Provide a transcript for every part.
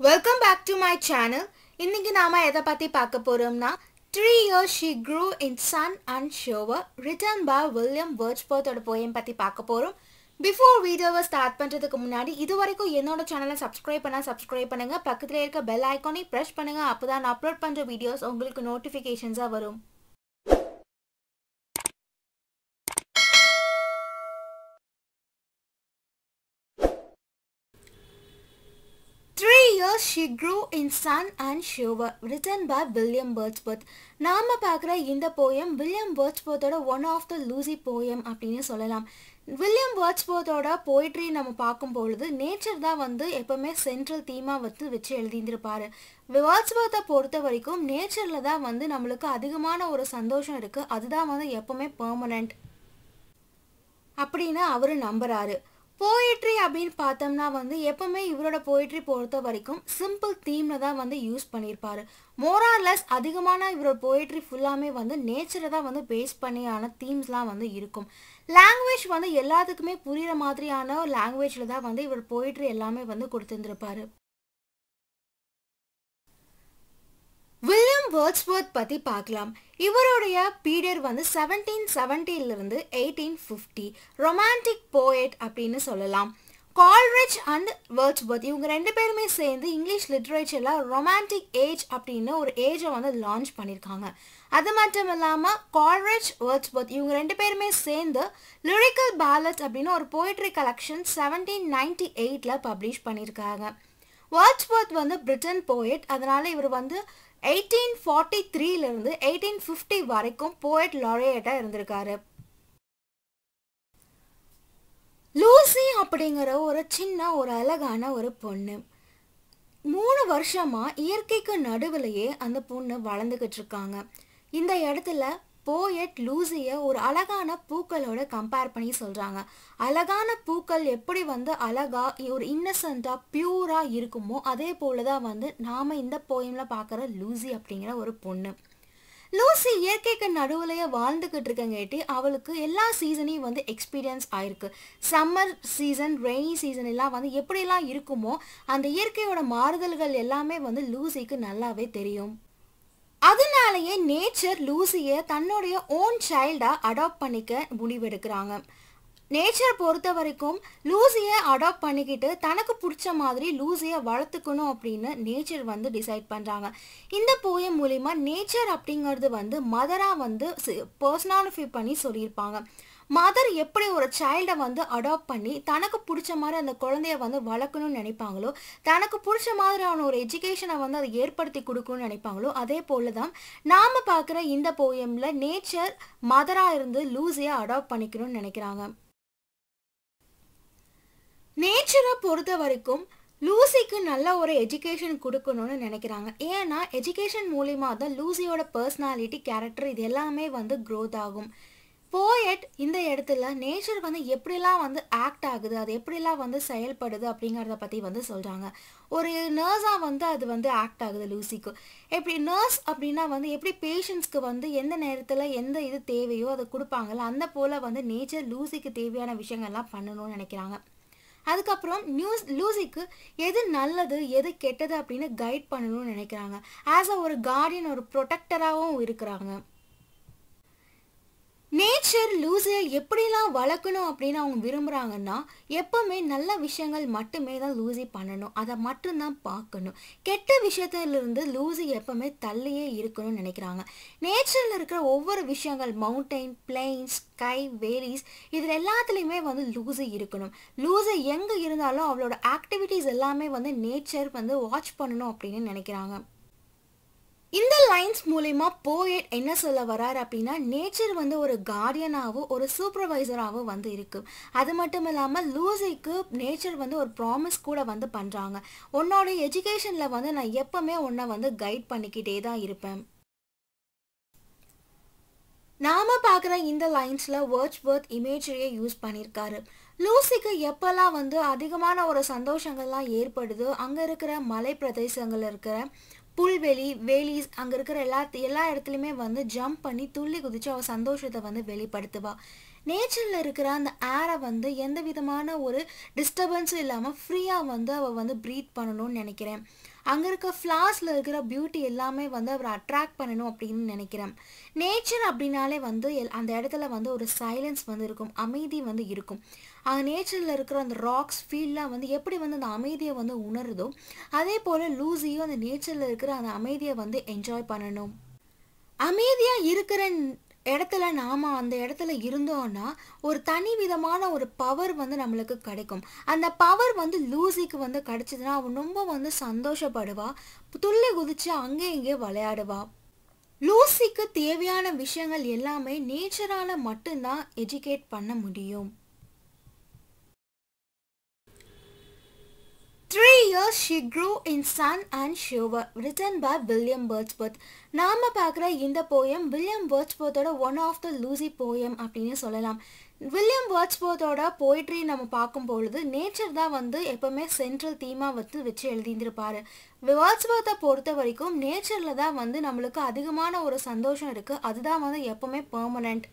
Welcome back to my channel இன்னைக்கு நாம எதை பத்தி பார்க்க போறோம்னா three years she grew in sun and shower written by William வேர்ட்ஸ்பர்த்தோட poem பத்தி பார்க்க போறோம். பிஃபோர் வீடியோவை ஸ்டார்ட் பண்ணுறதுக்கு முன்னாடி இது வரைக்கும் என்னோட சேனலை சப்ஸ்கிரைப் பண்ணால் சப்ஸ்கிரைப் பண்ணுங்க. பக்கத்தில் இருக்க பெல் ஐக்கானை ப்ரெஷ் பண்ணுங்கள் அப்பதான் நான் அப்லோட் பண்ணுற வீடியோஸ் உங்களுக்கு நோட்டிஃபிகேஷன்ஸாக வரும். Three she grew in in sun and shower written William William Wordsworth நாம பார்க்குற இந்த poem William வேர்ட்ஸ்பர்த்தோட one of the Lucy poem அப்படின்னு சொல்லலாம். வில்லியம் வேர்ட்ஸ்போர்த்தோட போயிட்ரி நம்ம பார்க்கும் பொழுது நேச்சர் தான் வந்து எப்பவுமே சென்ட்ரல் தீமாக வந்து வச்சு எழுதியிருந்திருப்பாரு. வேர்ட்ஸ்போர்த்தை பொறுத்த வரைக்கும் நேச்சரில் தான் வந்து நம்மளுக்கு அதிகமான ஒரு சந்தோஷம் இருக்குது அதுதான் வந்து எப்பவுமே பர்மனண்ட் அப்படின்னு அவர் நம்புறாரு. போயிட்ரி அப்படின்னு பார்த்தோம்னா வந்து எப்பவுமே இவரோட போயிட்ரி பொறுத்த வரைக்கும் சிம்பிள் தீம்ல தான் வந்து யூஸ் பண்ணியிருப்பாரு. மோரார்லெஸ் அதிகமான இவரோட போயிட்ரி ஃபுல்லாமே வந்து நேச்சரை தான் வந்து பேஸ் பண்ணியான தீம்ஸ்லாம் வந்து இருக்கும். லாங்குவேஜ் வந்து எல்லாத்துக்குமே புரியுற மாதிரியான லாங்குவேஜில் தான் வந்து இவர் போயிட்ரி எல்லாமே வந்து கொடுத்துருந்துருப்பாரு வில்லியம் வேர்ட்ஸ்வர்த் பற்றி பார்க்கலாம். இவருடைய பீரியட் வந்து செவன்டீன் செவன்டீன்லேருந்து எயிட்டீன் ஃபிஃப்டி ரொமான்டிக் போயட் அப்படின்னு சொல்லலாம். கால்ரிச் அண்ட் வேர்ட்ஸ்வர்த் இவங்க ரெண்டு பேருமே சேர்ந்து இங்கிலீஷ் லிட்ரேச்சரில் ரொமான்டிக் ஏஜ் அப்படின்னு ஒரு ஏஜை வந்து லான்ச் பண்ணியிருக்காங்க. அது மட்டும் இல்லாமல் கால்ரிச் வேர்ட்ஸ்வர்த் இவங்க ரெண்டு பேருமே சேர்ந்து லிரிக்கல் பேலட் அப்படின்னு ஒரு போயிட்ரி கலெக்ஷன் செவன்டீன் நைன்டி எயிட்டில் பப்ளிஷ் பண்ணியிருக்காங்க. வேர்ட்ஸ்வர்த் வந்து பிரிட்டன் போயிட் அதனால் இவர் வந்து எயிட்டீன் ஃபார்ட்டி த்ரீலேருந்து எயிட்டீன் ஃபிஃப்டி வரைக்கும் போயட் லாரியேட்டாக இருந்திருக்காரு. லூசி அப்படிங்கிற ஒரு சின்ன ஒரு அழகான ஒரு பொண்ணு. மூணு வருஷமாக இயற்கைக்கு நடுவிலையே அந்த பொண்ணு வளர்ந்துக்கிட்டு இருக்காங்க. இந்த இடத்துல போயட் லூசியை ஒரு அழகான பூக்களோட கம்பேர் பண்ணி சொல்கிறாங்க அழகான பூக்கள் எப்படி வந்து அழகாக ஒரு இன்னசென்ட்டாக பியூராக இருக்குமோ அதே போலதான் வந்து நாம் இந்த போயமில் பார்க்குற லூசி அப்படிங்கிற ஒரு பொண்ணு. லூசி இயற்கைக்கு நடுவுலையே வாழ்ந்துக்கிட்டு இருக்கங்காட்டி அவளுக்கு எல்லா சீசனையும் வந்து எக்ஸ்பீரியன்ஸ் ஆயிருக்கு. சம்மர் சீசன் ரெய்னி சீசன் எல்லாம் வந்து எப்படிலாம் இருக்குமோ அந்த இயற்கையோட மாறுதல்கள் எல்லாமே வந்து லூசிக்கு நல்லாவே தெரியும். அதனாலேயே நேச்சர் லூசியை தன்னுடைய ஓன் சைல்டாக அடாப்ட் பண்ணிக்க முடிவெடுக்கிறாங்க. நேச்சர் பொறுத்த வரைக்கும் லூசியை அடாப்ட் பண்ணிக்கிட்டு தனக்கு பிடிச்ச மாதிரி லூசியை வளர்த்துக்கணும் அப்படின்னு நேச்சர் வந்து டிசைட் பண்ணுறாங்க இந்த போயம் மூலிமா நேச்சர் அப்படிங்கிறது வந்து மதராக வந்து பர்சனாலிஃபை பண்ணி சொல்லியிருப்பாங்க. மதர் எப்படி ஒரு சைல்டை வந்து அடாப்ட் பண்ணி தனக்கு பிடிச்ச மாதிரி அந்த குழந்தைய வந்து வளர்க்கணும்னு நினைப்பாங்களோ தனக்கு பிடிச்ச மாதிரியான ஒரு எஜுகேஷனை வந்து அதை ஏற்படுத்தி கொடுக்கணும்னு நினைப்பாங்களோ அதே போல தான் நாம் பார்க்குற இந்த போயமில் நேச்சர் மதராக இருந்து லூசியை அடாப்ட் பண்ணிக்கணும்னு நினைக்கிறாங்க. நேச்சரை பொறுத்த வரைக்கும் லூசிக்கு நல்ல ஒரு எஜுகேஷன் கொடுக்கணும்னு நினைக்கிறாங்க. ஏன்னா எஜுகேஷன் மூலிமா தான் லூசியோட பர்சனாலிட்டி கேரக்டர் இது எல்லாமே வந்து க்ரோத் ஆகும். போயட் இந்த இடத்துல நேச்சர் வந்து எப்படிலாம் வந்து ஆக்ட் ஆகுது அது எப்படிலாம் வந்து செயல்படுது அப்படிங்கிறத பற்றி வந்து சொல்கிறாங்க ஒரு நர்ஸாக வந்து அது வந்து ஆக்ட் ஆகுது லூசிக்கு. எப்படி நர்ஸ் அப்படின்னா வந்து எப்படி பேஷண்ட்ஸ்க்கு வந்து எந்த நேரத்தில் எந்த இது தேவையோ அதை கொடுப்பாங்கல்ல அந்த போல் வந்து நேச்சர் லூசிக்கு தேவையான விஷயங்கள்லாம் பண்ணணும்னு நினைக்கிறாங்க. அதுக்கப்புறம் நியூஸ் லூசிக்கு எது நல்லது எது கெட்டது அப்படின்னு கைட் பண்ணணும்னு நினைக்கிறாங்க. ஆஸ் அ ஒரு கார்டியன் ஒரு ப்ரொடெக்டராகவும் இருக்கிறாங்க. நேச்சர் லூசியை எப்படிலாம் வளர்க்கணும் அப்படின்னு அவங்க விரும்புகிறாங்கன்னா எப்பவுமே நல்ல விஷயங்கள் மட்டுமே தான் லூசி பண்ணணும். அதை மட்டும்தான் பார்க்கணும். கெட்ட விஷயத்திலிருந்து லூசி எப்பவுமே தள்ளியே இருக்கணும்னு நினைக்கிறாங்க. நேச்சரில் இருக்கிற ஒவ்வொரு விஷயங்கள் மவுண்டைன் பிளெயின்ஸ் ஸ்கை வேலிஸ் இதில் எல்லாத்துலேயுமே வந்து லூசி இருக்கணும். லூசி எங்கே இருந்தாலும் அவளோட ஆக்டிவிட்டீஸ் எல்லாமே வந்து நேச்சர் வந்து வாட்ச் பண்ணணும் அப்படின்னு நினைக்கிறாங்க. இந்த லைன்ஸ் மூலிமா போயட் என்ன சொல்ல வரார் அப்படின்னா நேச்சர் வந்து ஒரு கார்டியனாகவும் ஒரு சூப்பர்வைசராகவும் வந்து இருக்கு. அது மட்டும் இல்லாமல் லூசிக்கு நேச்சர் வந்து ஒரு ப்ராமிஸ் கூட வந்து பண்ணுறாங்க உன்னோட எஜுகேஷனில் வந்து நான் எப்பவுமே உன்னை வந்து கைட் பண்ணிக்கிட்டே தான் இருப்பேன். நாம பார்க்குற இந்த லைன்ஸில் வேர்ட்ஸ் வேர்த் இமேஜரியை யூஸ் பண்ணியிருக்காரு லூசிக்கு எப்போல்லாம் வந்து அதிகமான ஒரு சந்தோஷங்கள்லாம் ஏற்படுதோ அங்கே இருக்கிற மலை பிரதேசங்கள் இருக்கிற புல்வெளி வேலிஸ் அங்கே இருக்கிற எல்லா எல்லா இடத்துலையுமே வந்து ஜம்ப் பண்ணி துள்ளி குதிச்சு அவள் சந்தோஷத்தை வந்து வெளிப்படுத்துவா. நேச்சரில் இருக்கிற அந்த ஏரை வந்து எந்த விதமான ஒரு டிஸ்டர்பன்ஸும் இல்லாமல் ஃப்ரீயாக வந்து அவள் வந்து ப்ரீத் பண்ணணும்னு நினைக்கிறேன். அங்கே இருக்க ஃப்ளார்ஸில் இருக்கிற பியூட்டி எல்லாமே வந்து அவர் அட்ராக்ட் பண்ணணும் அப்படின்னு நினைக்கிறேன். நேச்சர் அப்படின்னாலே வந்து எல் அந்த இடத்துல வந்து ஒரு சைலன்ஸ் வந்து இருக்கும் அமைதி வந்து இருக்கும். அங்கே நேச்சரில் இருக்கிற அந்த ராக்ஸ் ஃபீல்லாம் வந்து எப்படி வந்து அந்த அமைதியை வந்து உணருதோ அதே போல் லூசியும் அந்த நேச்சரில் இருக்கிற அந்த அமைதியை வந்து என்ஜாய் பண்ணணும். அமைதியாக இருக்கிற இடத்துல நாம் அந்த இடத்துல இருந்தோம்னா ஒரு தனி விதமான ஒரு பவர் வந்து நம்மளுக்கு கிடைக்கும். அந்த பவர் வந்து லூசிக்கு வந்து கிடைச்சதுன்னா அவன் ரொம்ப வந்து சந்தோஷப்படுவா. துள்ளி குதிச்சு அங்கே இங்கே விளையாடுவா. லூசிக்கு தேவையான விஷயங்கள் எல்லாமே நேச்சரால் மட்டும்தான் எஜுகேட் பண்ண முடியும். Three years she grew in sun and shiver written by William Wordsworth. நாம பார்க்குற இந்த poem William வேர்ட்ஸ்போர்த்தோட one of the Lucy poem அப்படின்னு சொல்லலாம். வில்லியம் வேர்ட்ஸ்போர்த்தோட போயிட்ரி நம்ம பார்க்கும் பொழுது நேச்சர் தான் வந்து எப்போவுமே சென்ட்ரல் தீமாக வந்து வச்சு எழுதியிருந்திருப்பாரு. வேர்ட்ஸ்போர்த்தை பொறுத்த வரைக்கும் நேச்சரில் தான் வந்து நம்மளுக்கு அதிகமான ஒரு சந்தோஷம் இருக்குது அதுதான் வந்து எப்போவுமே பர்மனண்ட்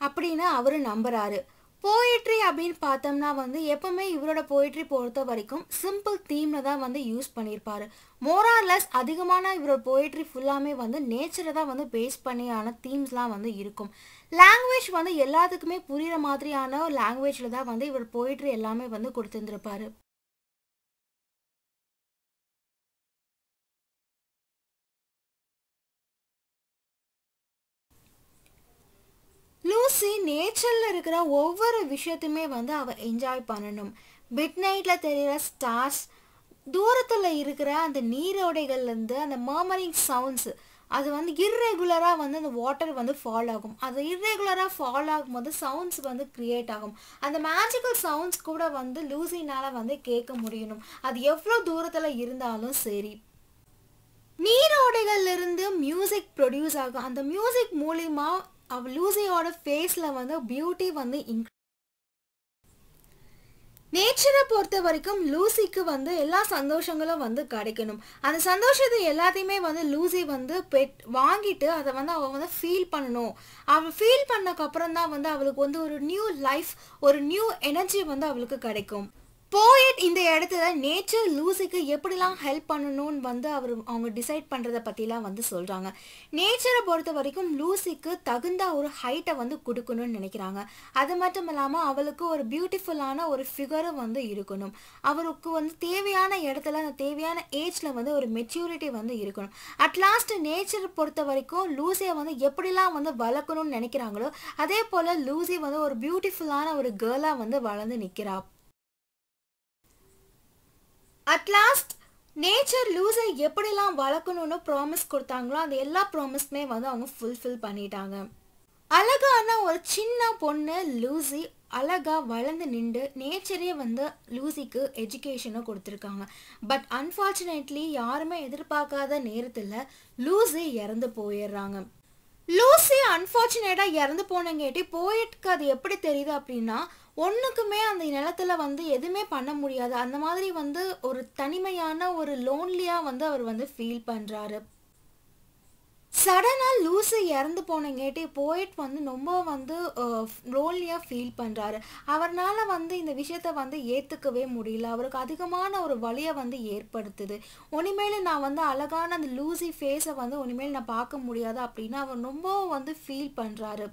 அப்படின்னு அவர் நம்புறாரு. போயிட்ரி அப்படின்னு பார்த்தோம்னா வந்து எப்பவுமே இவரோட போயிட்ரி பொறுத்த வரைக்கும் சிம்பிள் தீமில் தான் வந்து யூஸ் பண்ணியிருப்பாரு. மோரார்லெஸ் அதிகமான இவரோட போயிட்ரி ஃபுல்லாமே வந்து நேச்சரை தான் வந்து பேஸ் பண்ணியான தீம்ஸ்லாம் வந்து இருக்கும். லாங்குவேஜ் வந்து எல்லாத்துக்குமே புரிகிற மாதிரியான லாங்குவேஜில் தான் வந்து இவர் போயிட்ரி எல்லாமே வந்து கொடுத்துருந்துருப்பாரு. சி நேச்சரில் இருக்கிற ஒவ்வொரு விஷயத்தையுமே வந்து அவள் என்ஜாய் பண்ணணும். மிட் நைட்டில் தெரிகிற ஸ்டார்ஸ் தூரத்தில் இருக்கிற அந்த நீரோடைகள்லேருந்து அந்த மர்மரிங் சவுண்ட்ஸு அது வந்து இர்ரெகுலராக வந்து அந்த வாட்டர் வந்து ஃபால் ஆகும். அது இர்ரெகுலராக ஃபால் ஆகும்போது சவுண்ட்ஸ் வந்து க்ரியேட் ஆகும். அந்த மேஜிக்கல் சவுண்ட்ஸ் கூட வந்து லூசினால் வந்து கேட்க முடியணும். அது எவ்வளோ தூரத்தில் இருந்தாலும் சரி. நீரோடைகள்லேருந்து மியூசிக் ப்ரொடியூஸ் ஆகும். அந்த மியூசிக் மூலிமா லூசியோட ஃபேஸில் வந்து பியூட்டி வந்து இன்க் நேச்சரை பொறுத்த வரைக்கும் லூசிக்கு வந்து எல்லா சந்தோஷங்களும் வந்து கிடைக்கணும். அந்த சந்தோஷத்தை எல்லாத்தையுமே வந்து லூசி வந்து பெட் வாங்கிட்டு அதை வந்து அவள் வந்து ஃபீல் பண்ணணும். அவள் ஃபீல் பண்ணக்கப்புறம் தான் வந்து அவளுக்கு வந்து ஒரு நியூ லைஃப் ஒரு நியூ எனர்ஜி வந்து அவளுக்கு கிடைக்கும். போயட் இந்த இடத்துல நேச்சர் லூசிக்கு எப்படிலாம் ஹெல்ப் பண்ணணும்னு வந்து அவர் அவங்க டிசைட் பண்ணுறத பற்றிலாம் வந்து சொல்கிறாங்க நேச்சரை பொறுத்த வரைக்கும் லூசிக்கு தகுந்த ஒரு ஹைட்டை வந்து கொடுக்கணும்னு நினைக்கிறாங்க. அது மட்டும் இல்லாமல் அவளுக்கு ஒரு பியூட்டிஃபுல்லான ஒரு ஃபிகரும் வந்து இருக்கணும். அவருக்கு வந்து தேவையான இடத்துல அந்த தேவையான ஏஜில் வந்து ஒரு மெச்சூரிட்டி வந்து இருக்கணும். அட்லாஸ்ட் நேச்சரை பொறுத்த வரைக்கும் லூசியை வந்து எப்படிலாம் வந்து வளர்க்கணும்னு நினைக்கிறாங்களோ அதே போல் லூசி வந்து ஒரு பியூட்டிஃபுல்லான ஒரு கேர்ளாக வந்து வளர்ந்து நிற்கிறா அட்லாஸ்ட் நேச்சர் லூஸை எப்படிலாம் வளர்க்கணும்னு ப்ராமிஸ் கொடுத்தாங்களோ அந்த எல்லா ப்ராமிஸ்மே வந்து அவங்க ஃபுல்ஃபில் பண்ணிட்டாங்க. அழகான ஒரு சின்ன பொண்ணு லூசி அழகாக வளர்ந்து நின்று நேச்சரே வந்து லூசிக்கு எஜுகேஷனை கொடுத்துருக்காங்க. பட் அன்ஃபார்ச்சுனேட்லி யாருமே எதிர்பார்க்காத நேரத்தில் லூசி இறந்து போயிடுறாங்க. லூசி அன்ஃபார்ச்சுனேட்டாக இறந்து போனங்காட்டி போயிட்டுக்கு அது எப்படி தெரியுது அப்படின்னா ஒன்றுக்குமே அந்த நிலத்துல வந்து எதுவுமே பண்ண முடியாது. அந்த மாதிரி வந்து ஒரு தனிமையான ஒரு லோன்லியாக வந்து அவர் வந்து ஃபீல் பண்ணுறாரு சடனாக லூசி இறந்து போனங்காட்டி போயிட் வந்து ரொம்ப வந்து லோன்லியாக ஃபீல் பண்ணுறாரு அவர்னால் வந்து இந்த விஷயத்த வந்து ஏற்றுக்கவே முடியல. அவருக்கு அதிகமான ஒரு வழியை வந்து ஏற்படுத்துது. உனிமேல் நான் வந்து அழகான அந்த லூசி ஃபேஸை வந்து உனிமேல் நான் பார்க்க முடியாது அப்படின்னு அவர் ரொம்ப வந்து ஃபீல் பண்ணுறாரு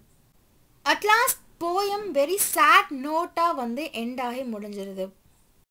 at last poem very sad நோட்டாக வந்து எண்ட் ஆகி முடிஞ்சிருது.